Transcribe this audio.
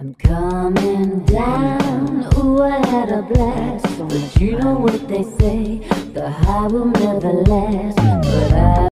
I'm coming down, ooh, I had a blast. But you know what they say, the high will never last.